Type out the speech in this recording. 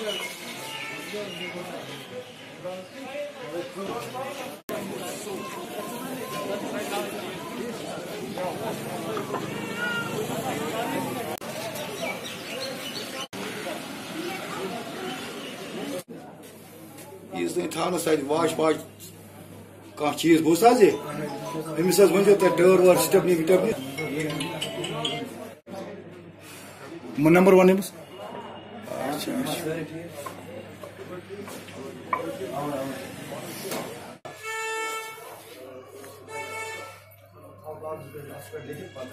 यीज तक wash wash कह चीज़ बुस आज अमिस वन टर्र वर stepney विटेपनी number one Allah'ın belası dedik bak.